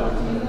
God.